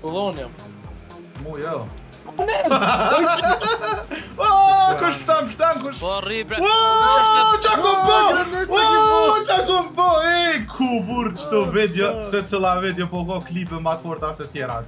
Dhonë jam. Mu jo. Po ne! Kush ftam, ftam, kush? Po rri bre. Po çka po? Po E ku burr çto video, se cila video po ka klipe më të forta se tjera.